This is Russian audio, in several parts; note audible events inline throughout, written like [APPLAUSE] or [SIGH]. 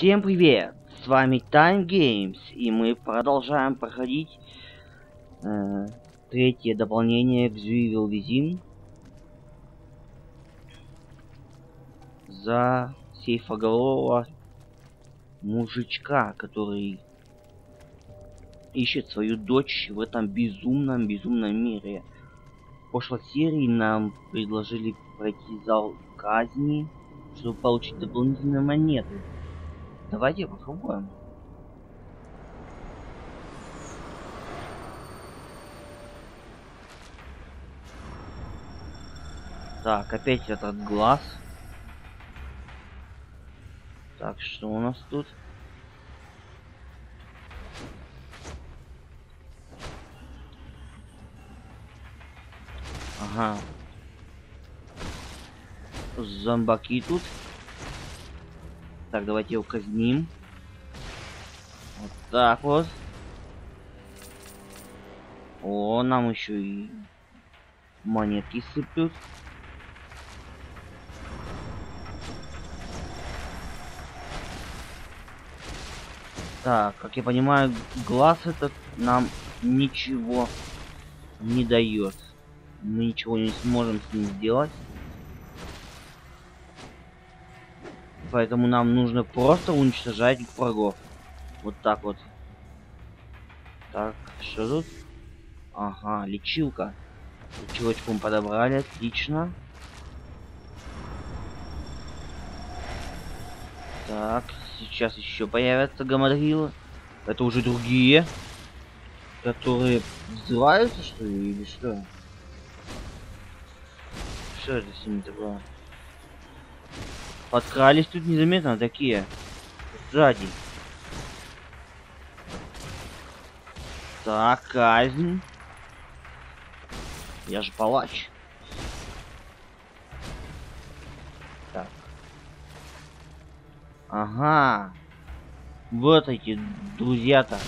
Всем привет! С вами Time Games, и мы продолжаем проходить э, третье дополнение к Звивил Визин за сейфоголового мужичка, который ищет свою дочь в этом безумном, безумном мире. В прошлой серии нам предложили пройти зал казни, чтобы получить дополнительные монеты. Давайте попробуем. Так, опять этот глаз. Так, что у нас тут? Ага. Зомбаки тут. Так, давайте его казним. Вот так вот. О, нам еще и монетки сыплют. Так, как я понимаю, глаз этот нам ничего не дает. Мы ничего не сможем с ним сделать. Поэтому нам нужно просто уничтожать врагов. Вот так вот. Так, что тут? Ага, лечилка. Лечилочку мы подобрали, отлично. Так, сейчас еще появятся гамадрилы. Это уже другие. Которые взрываются, что ли, или что? Что это с ними такое? Подкрались тут незаметно такие. Сзади. Так, казнь. Я же палач. Так. Ага. Вот эти друзья-то.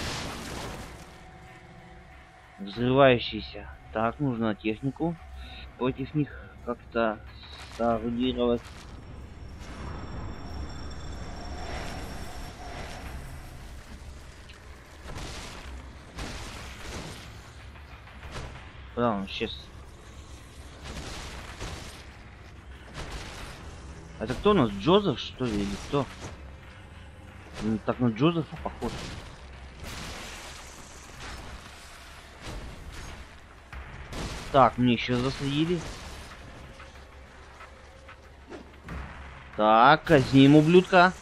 Взрывающиеся. Так, нужно технику против них как-то соорудировать. Куда он исчез? Это кто у нас? Джозеф, что ли, или кто? Он так на Джозефа похож. Так, мне еще засадили. Так, казним ублюдка.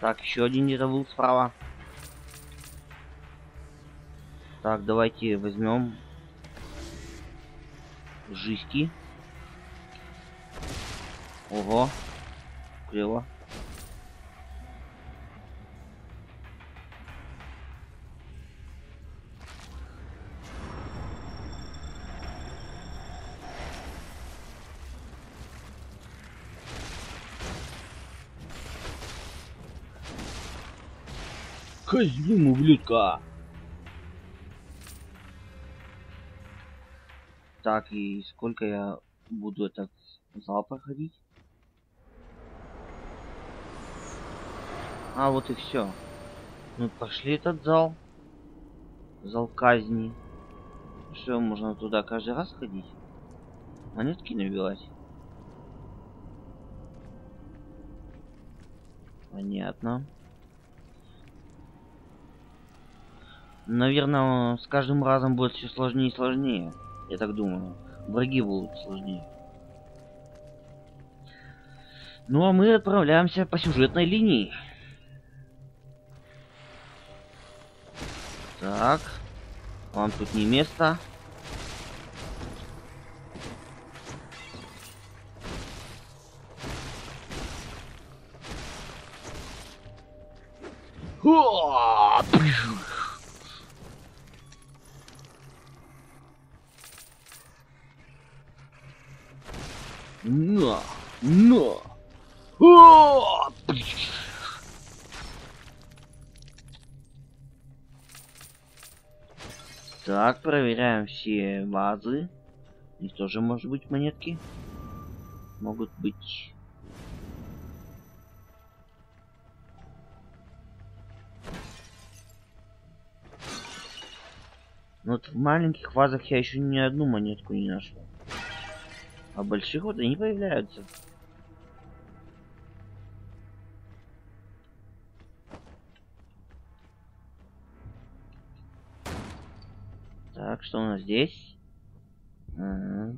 Так, еще один где-то справа. Так, давайте возьмем жести. Ого. Клево. Казним ублюдка! Так, и сколько я буду этот зал проходить? А, вот и все. Мы пошли этот зал. Зал казни. Что, можно туда каждый раз ходить? Монетки набивать? Понятно. Наверное, с каждым разом будет все сложнее и сложнее. Я так думаю. Враги будут сложнее. Ну а мы отправляемся по сюжетной линии. Так. Вам тут не место. Но! О! Так, проверяем все вазы. У тоже может быть монетки. Могут быть. Ну, вот в маленьких вазах я еще ни одну монетку не нашел. А больших вот они появляются. Что у нас здесь? Ага.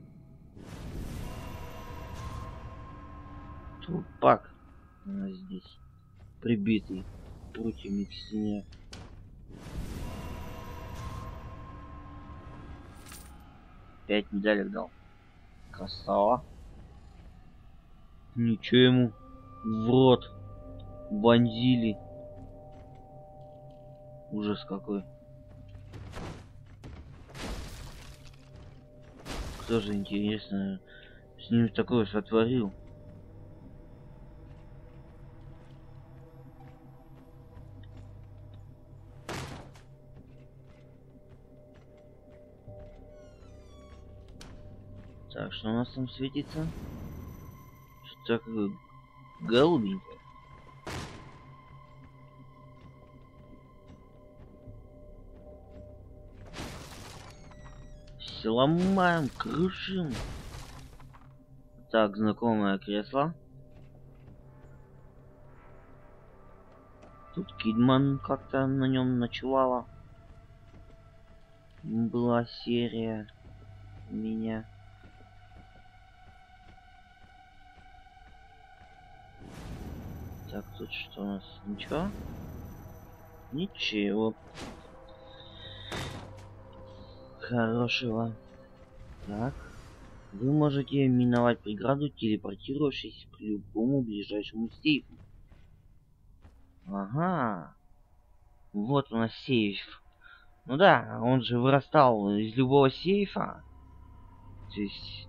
Трупак у нас здесь прибитый прутьями к стене. Пять медалек дал. Красава. Ничего ему в рот вонзили. Ужас какой. Кто же интересно с ним такое сотворил? Так, что у нас там светится? Что такое голубенькое? Все ломаем, крушим. Так, знакомое кресло. Тут Кидман как-то на нем ночевала. Была серия меня. Так, тут что у нас? Ничего? Ничего. Хорошего. Так. Вы можете миновать преграду, телепортировавшись к любому ближайшему сейфу. Ага. Вот у нас сейф. Ну да, он же вырастал из любого сейфа. То есть...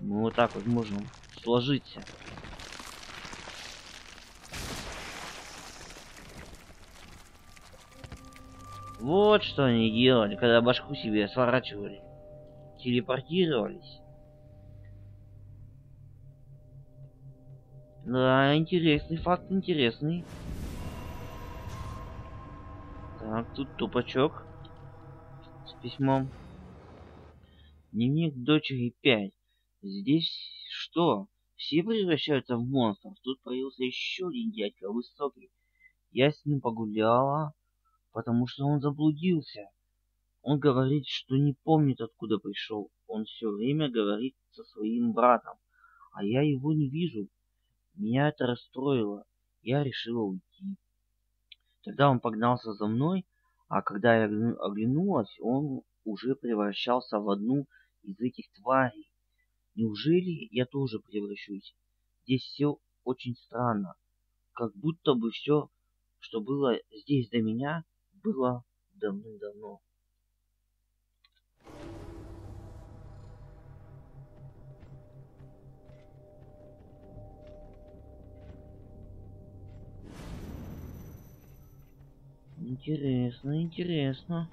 Мы вот так вот можем сложиться. Вот что они делали, когда башку себе сворачивали. Телепортировались. Да, интересный факт, интересный. Так, тут тупачок с письмом. Дневник дочери 5. Здесь что? Все превращаются в монстров. Тут появился еще один дядька высокий. Я с ним погуляла, потому что он заблудился. Он говорит, что не помнит, откуда пришел. Он все время говорит со своим братом, а я его не вижу. Меня это расстроило. Я решила уйти. Тогда он погнался за мной, а когда я оглянулась, он уже превращался в одну из этих тварей. Неужели я тоже превращусь? Здесь все очень странно. Как будто бы все, что было здесь до меня, было давным-давно. Интересно, интересно.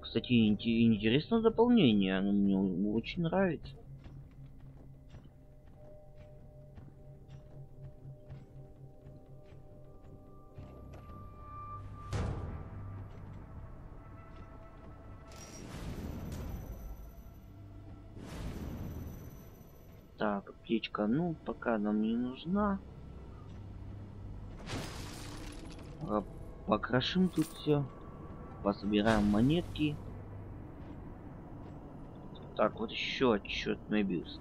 Кстати, интересно дополнение, оно мне очень нравится. Аптечка, ну, пока нам не нужна. А, покрошим тут все. Пособираем монетки. Так, вот еще отчет Мебиус.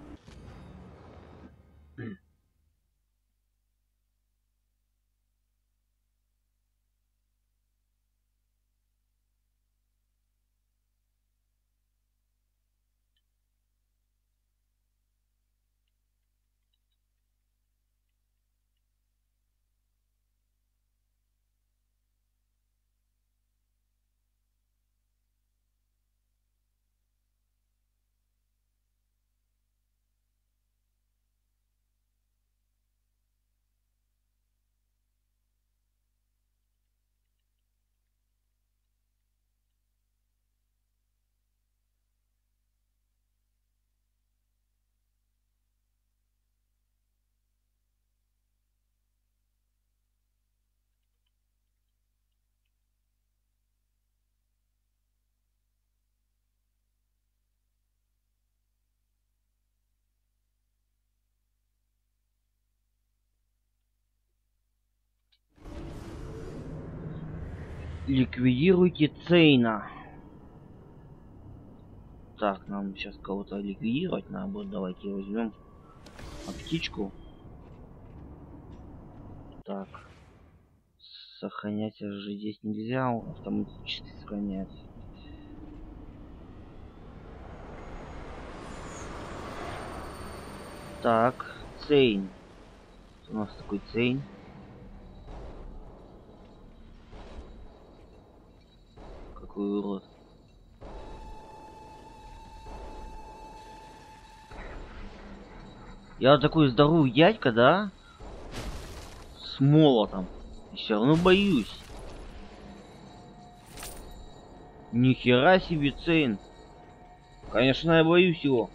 Ликвидируйте Цейна. Так, нам сейчас кого-то ликвидировать надо будет. Давайте возьмем птичку. Так. Сохранять же здесь нельзя, автоматически сохраняется. Так, Цейн. У нас такой Цейн. Какой урод. Я такой здоровый дядька, да? С молотом. Все равно боюсь. Нихера себе Цейн. Конечно, я боюсь его.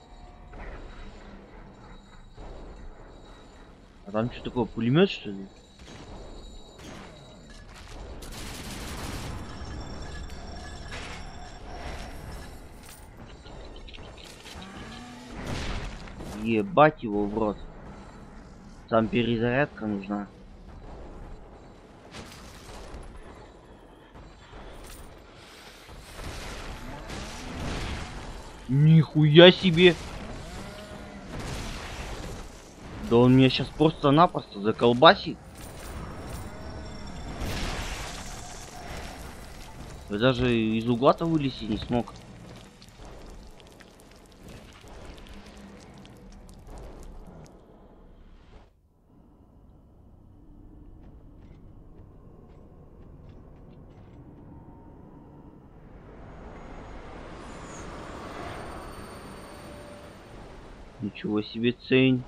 А там что такое, пулемет что ли? Ебать его в рот. Там перезарядка нужна. Нихуя себе! Да он меня сейчас просто-напросто заколбасит. Я даже из угла-то вылезти не смог. Ничего себе цень.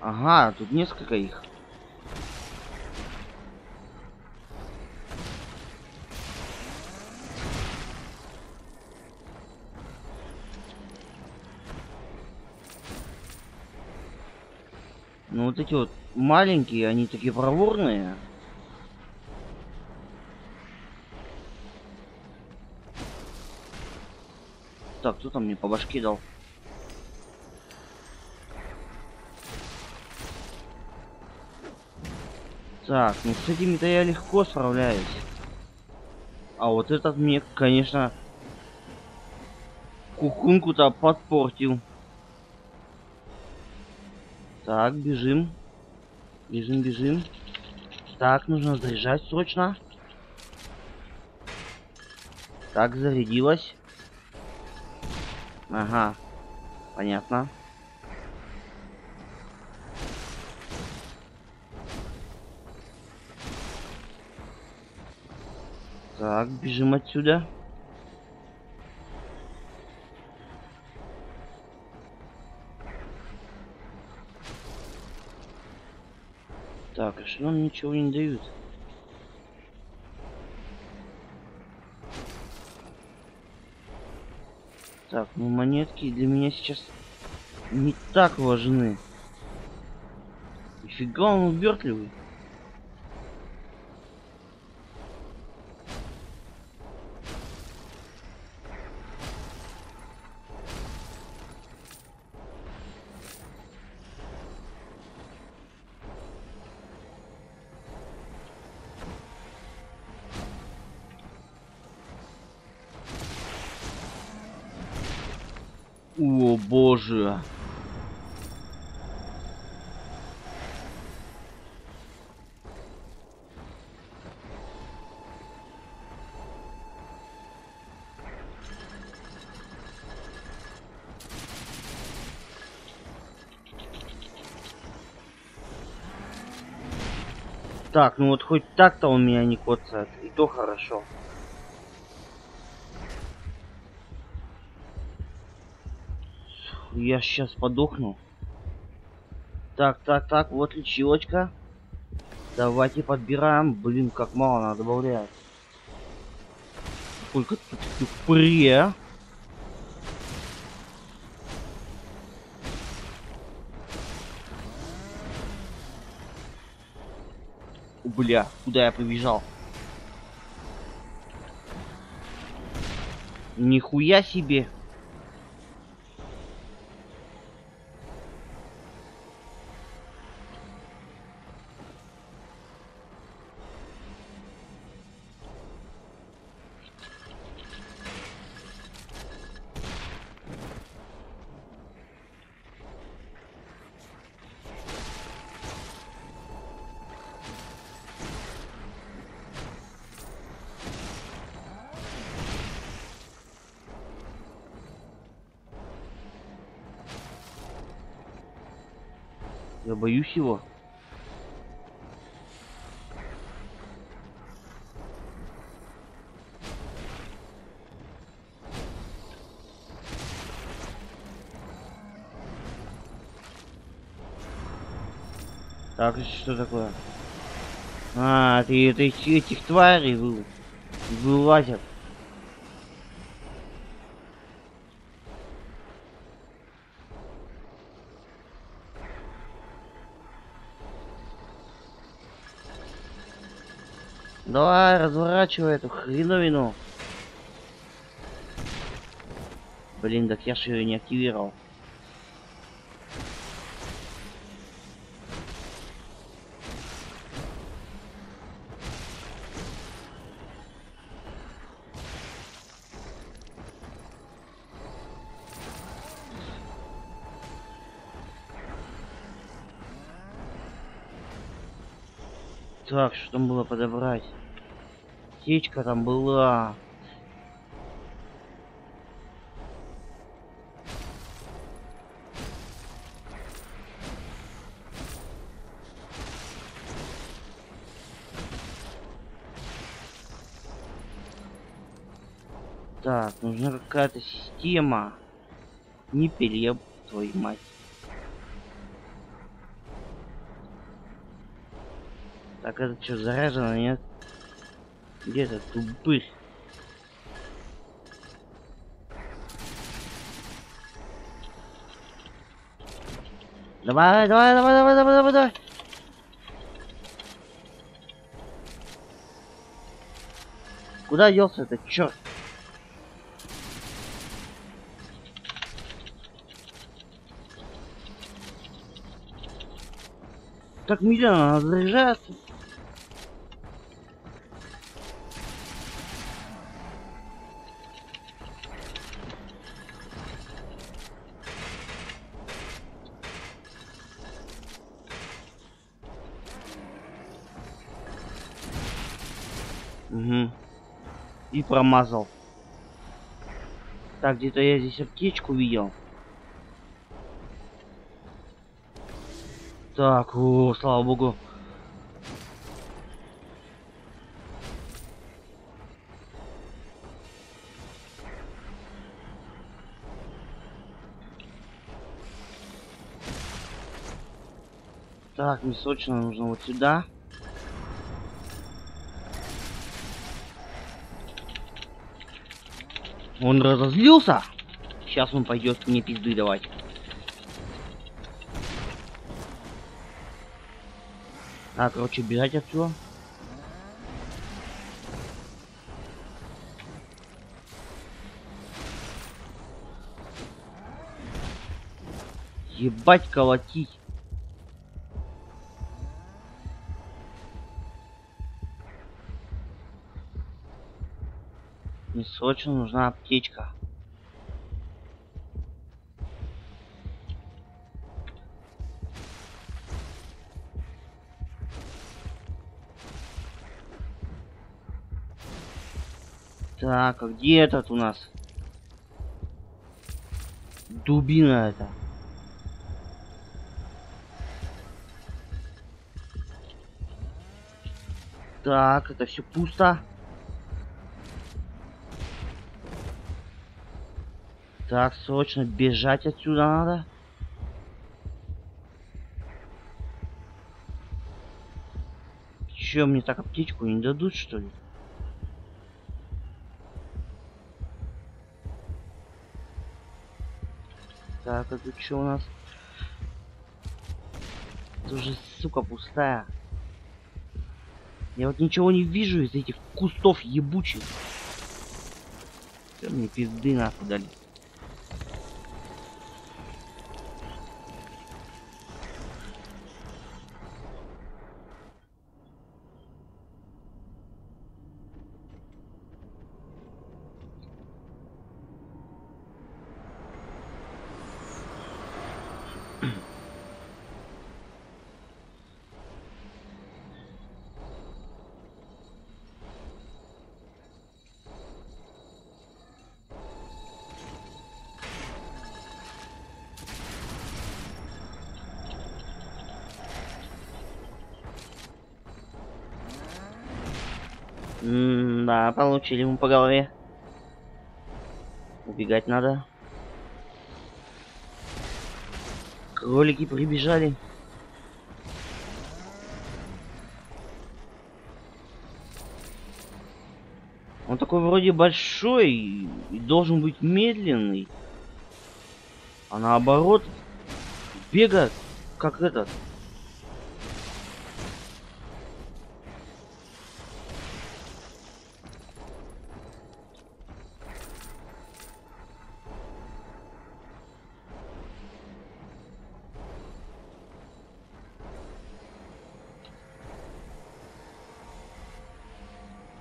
Ага, тут несколько их. Вот эти вот маленькие, они такие проворные. Так, кто там мне по башке дал? Так, ну с этими-то я легко справляюсь. А вот этот мне, конечно, кукунку-то подпортил. Так, бежим. Бежим, бежим. Так, нужно заряжать срочно. Так, зарядилась. Ага. Понятно. Так, бежим отсюда. Что нам ничего не дают? Так, ну монетки для меня сейчас не так важны. Нифига он увертливый. Так, ну вот хоть так-то он меня не коцает, и то хорошо. Я сейчас подохну. Так, так, так, вот лечилочка. Давайте подбираем. Блин, как мало надо добавлять. Сколько тут упыре. Бля, куда я побежал? Нихуя себе. Я боюсь его. Так, что такое? А, ты это этих тварей вы, вылазят. Давай, разворачивай эту хреновину. Блин, так я же ее не активировал. Так, что там было подобрать? Течка там была. Так, нужна какая-то система. Не переб, твою мать. Так, это что, заряжено, нет? Где этот тупырь? Давай, давай, давай, давай, давай, давай, давай. Куда делся этот черт? Так медленно надо промазал. Так, где-то я здесь аптечку видел. Так, о, слава богу. Так, мне срочно нужно вот сюда. Он разозлился. Сейчас он пойдет мне пизды давать. А, короче, бежать отсюда. Ебать колотить. Срочно нужна аптечка. Так, а где этот у нас? Дубина это. Так, это все пусто. Так, срочно бежать отсюда надо. Че, мне так аптечку не дадут, что ли? Так, а тут что у нас? Тут же, сука, пустая. Я вот ничего не вижу из этих кустов ебучих. Все мне пизды нахуй дали. Да, получили ему по голове. Убегать надо. Кролики прибежали. Он такой вроде большой и должен быть медленный. А наоборот, бегает, как этот,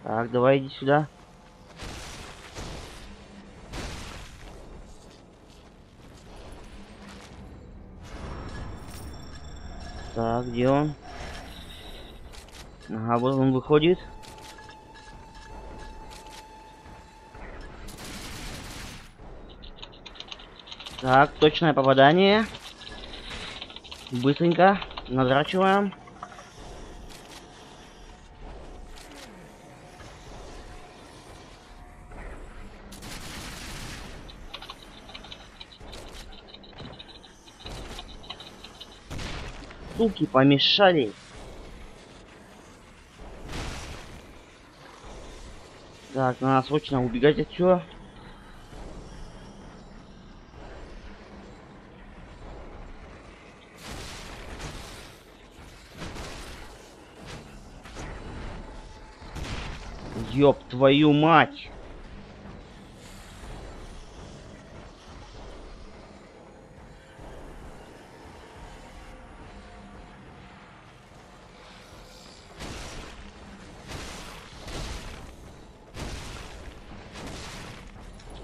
Так, давай иди сюда. Так, где он? Ага, вот он выходит. Так, точное попадание. Быстренько надрачиваем. Суки помешали. Так, надо срочно убегать отсюда. Ёб твою мать!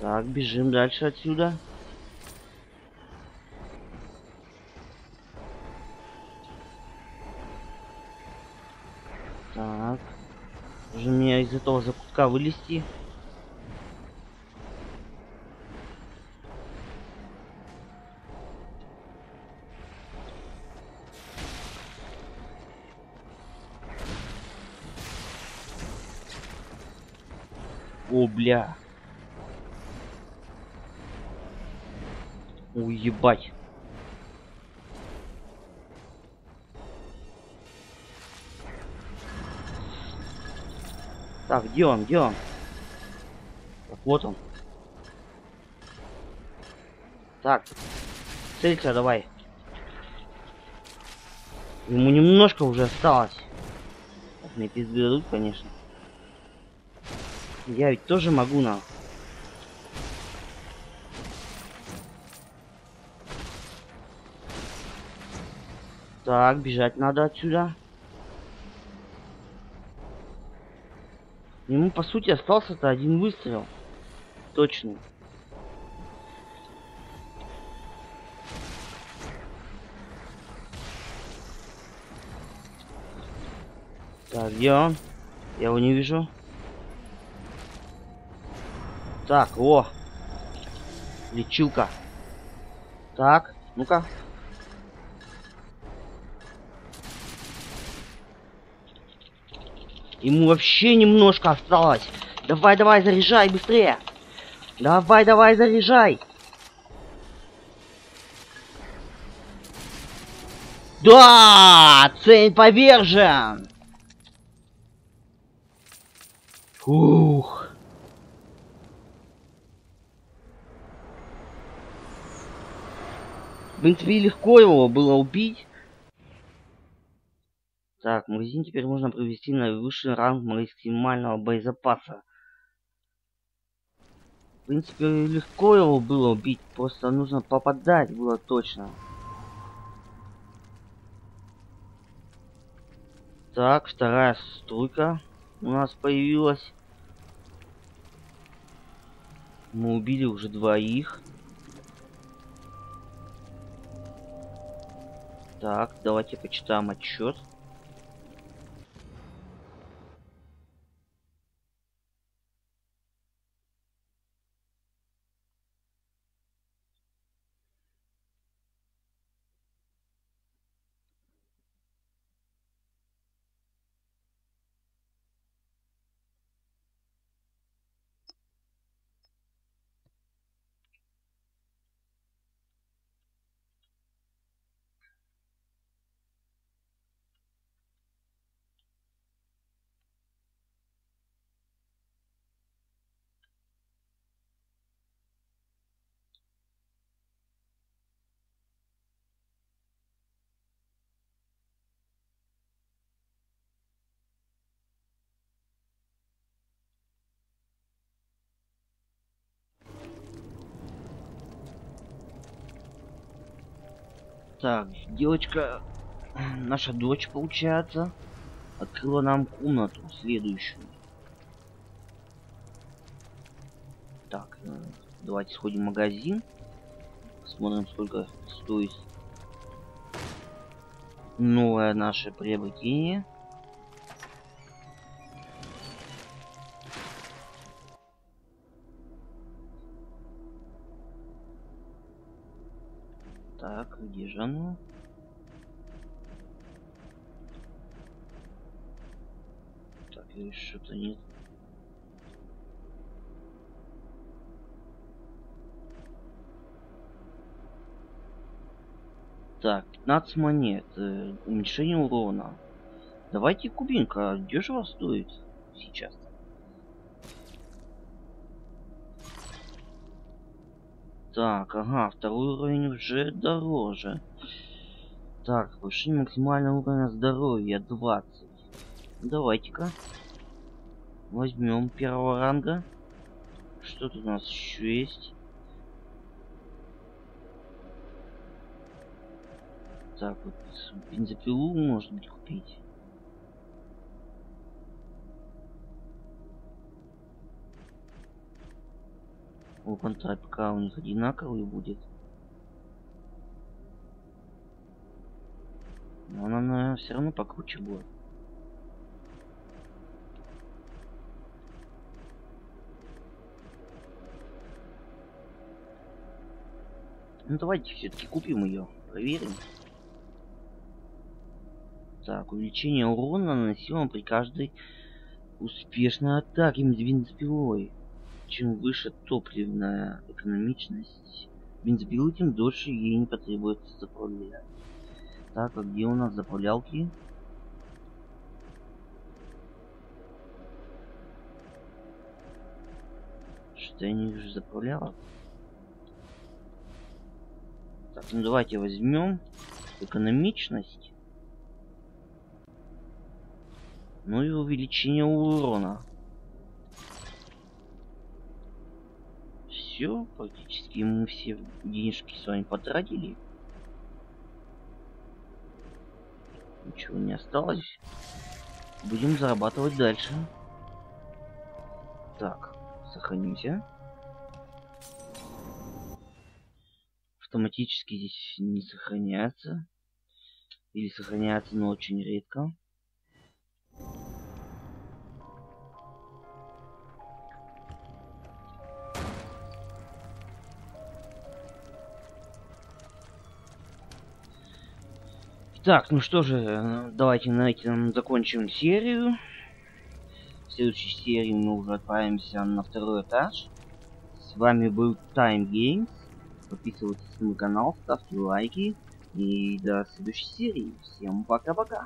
Так, бежим дальше отсюда. Так. Уже мне из этого закутка вылезти. О, бля. Уебать. Так, где он, где он? Так, вот он. Так, целься давай. Ему немножко уже осталось. Так, мне пизды дадут, конечно. Я ведь тоже могу на. Так, бежать надо отсюда. Ему, по сути, остался-то один выстрел. Точно. Так, где он? Я его не вижу. Так, о! Лечилка. Так, ну-ка, Ему вообще немножко осталось. Давай, давай, заряжай быстрее. Давай, давай, заряжай. Да, цель повержен. Ух. В принципе, легко его было убить. Так, магазин теперь можно провести на высший ранг максимального боезапаса. В принципе, легко его было убить, просто нужно попадать было точно. Так, вторая струйка у нас появилась. Мы убили уже двоих. Так, давайте почитаем отчет. Так, девочка, [CLEARS THROAT] наша дочь, получается, открыла нам комнату следующую. Так, э, давайте сходим в магазин. Посмотрим, сколько стоит новое наше приобретение. Так, где же оно? Так, я что-то нет. Так, 15 монет. Э, уменьшение урона. Давайте кубинка. Дешево стоит сейчас. Так, ага, второй уровень уже дороже. Так, повышение максимального уровня здоровья 20. Давайте-ка. Возьмем первого ранга. Что тут у нас еще есть? Так, вот бензопилу может быть купить. Open пока у них одинаковый будет. Но она, наверное, все равно покруче будет. Ну давайте все-таки купим ее, проверим. Так, увеличение урона наносимого при каждой успешной атаке бензопилой чем выше топливная экономичность бензопилы, тем дольше ей не потребуется заправлять. Так, а где у нас заправлялки? Что я не вижу заправлялок? Так, ну давайте возьмем экономичность. Ну и увеличение урона. Все, практически мы все денежки с вами потратили. Ничего не осталось. Будем зарабатывать дальше. Так, сохранимся. Автоматически здесь не сохраняется. Или сохраняется, но очень редко. Так, ну что же, давайте на этом закончим серию. В следующей серии мы уже отправимся на второй этаж. С вами был Time Games. Подписывайтесь на мой канал, ставьте лайки. И до следующей серии. Всем пока-пока.